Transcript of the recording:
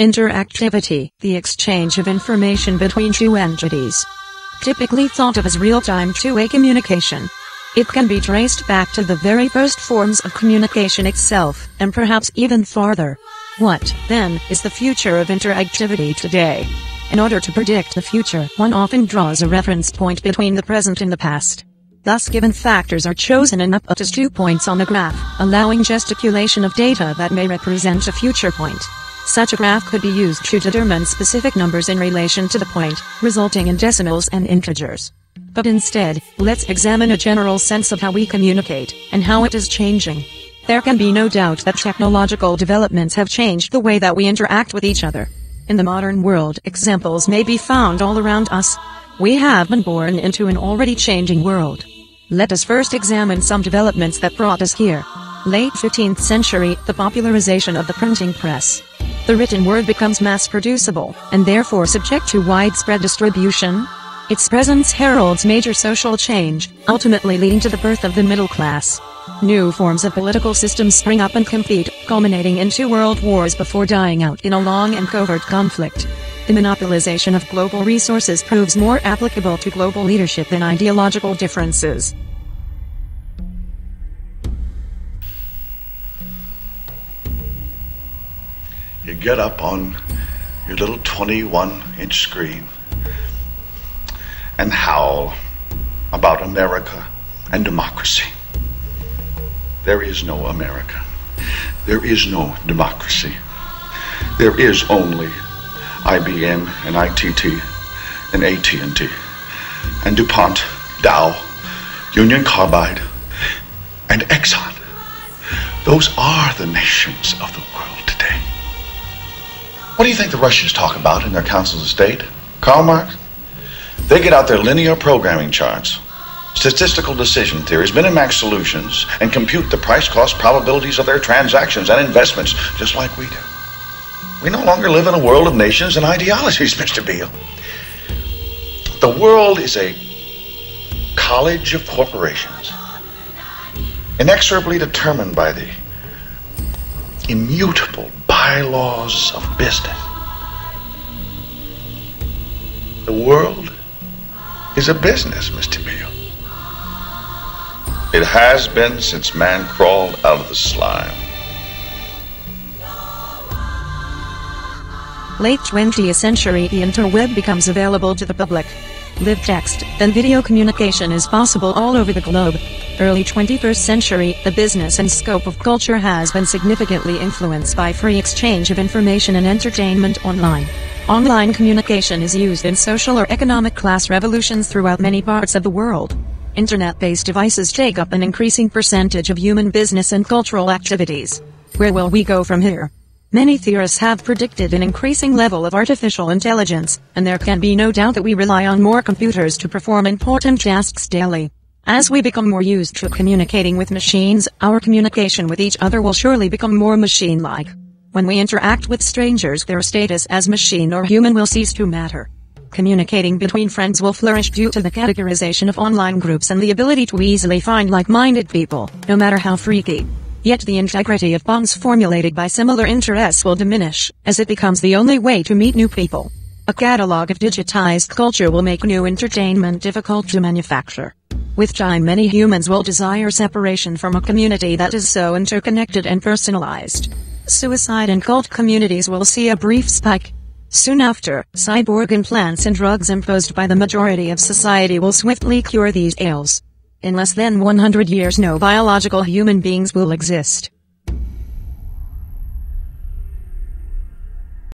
Interactivity, the exchange of information between two entities. Typically thought of as real-time two-way communication. It can be traced back to the very first forms of communication itself, and perhaps even farther. What, then, is the future of interactivity today? In order to predict the future, one often draws a reference point between the present and the past. Thus given factors are chosen and up as two points on the graph, allowing gesticulation of data that may represent a future point. Such a graph could be used to determine specific numbers in relation to the point, resulting in decimals and integers. But instead, let's examine a general sense of how we communicate, and how it is changing. There can be no doubt that technological developments have changed the way that we interact with each other. In the modern world, examples may be found all around us. We have been born into an already changing world. Let us first examine some developments that brought us here. Late 15th century, the popularization of the printing press the written word becomes mass-producible, and therefore subject to widespread distribution. Its presence heralds major social change, ultimately leading to the birth of the middle class. New forms of political systems spring up and compete, culminating in two world wars before dying out in a long and covert conflict. The monopolization of global resources proves more applicable to global leadership than ideological differences. You get up on your little 21 inch screen and howl about America and democracy. There is no America. There is no democracy. There is only IBM and ITT and AT&T and DuPont, Dow, Union Carbide, and Exxon. Those are the nations of the world. What do you think the Russians talk about in their councils of state? Karl Marx? They get out their linear programming charts, statistical decision theories, Minimax solutions, and compute the price cost probabilities of their transactions and investments, just like we do. We no longer live in a world of nations and ideologies, Mr. Beale. The world is a college of corporations, inexorably determined by the immutable bylaws of business. The world is a business, Mr. Beale. It has been since man crawled out of the slime. Late 20th century, the interweb becomes available to the public. Live text, then video communication is possible all over the globe. Early 21st century, the business and scope of culture has been significantly influenced by free exchange of information and entertainment online. Online communication is used in social or economic class revolutions throughout many parts of the world. Internet-based devices take up an increasing percentage of human business and cultural activities. Where will we go from here? Many theorists have predicted an increasing level of artificial intelligence, and there can be no doubt that we rely on more computers to perform important tasks daily. As we become more used to communicating with machines, our communication with each other will surely become more machine-like. When we interact with strangers, their status as machine or human will cease to matter. Communicating between friends will flourish due to the categorization of online groups and the ability to easily find like-minded people, no matter how freaky. Yet the integrity of bonds formulated by similar interests will diminish, as it becomes the only way to meet new people. A catalog of digitized culture will make new entertainment difficult to manufacture. With time many humans will desire separation from a community that is so interconnected and personalized. Suicide and cult communities will see a brief spike. Soon after, cyborg implants and drugs imposed by the majority of society will swiftly cure these ails. In less than 100 years no biological human beings will exist.